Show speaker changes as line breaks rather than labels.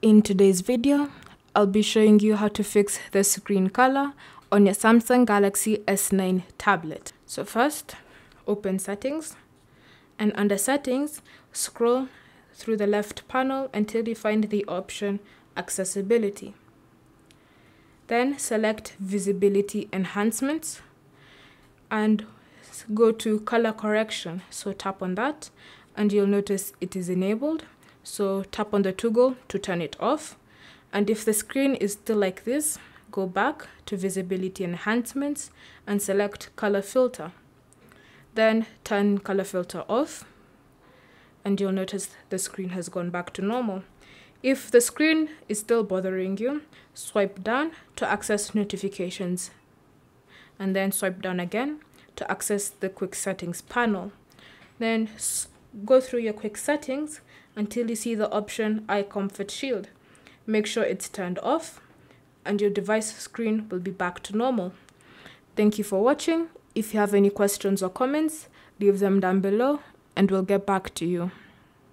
In today's video, I'll be showing you how to fix the screen color on your Samsung Galaxy S9 tablet. So first, open settings and under settings, scroll through the left panel until you find the option accessibility. Then select visibility enhancements and go to color correction. So tap on that and you'll notice it is enabled. So tap on the toggle to turn it off. And if the screen is still like this, go back to visibility enhancements and select color filter. Then turn color filter off and you'll notice the screen has gone back to normal. If the screen is still bothering you, swipe down to access notifications and then swipe down again to access the quick settings panel. Then go through your quick settings until you see the option Eye Comfort Shield. Make sure it's turned off and your device screen will be back to normal. Thank you for watching. If you have any questions or comments, leave them down below and we'll get back to you.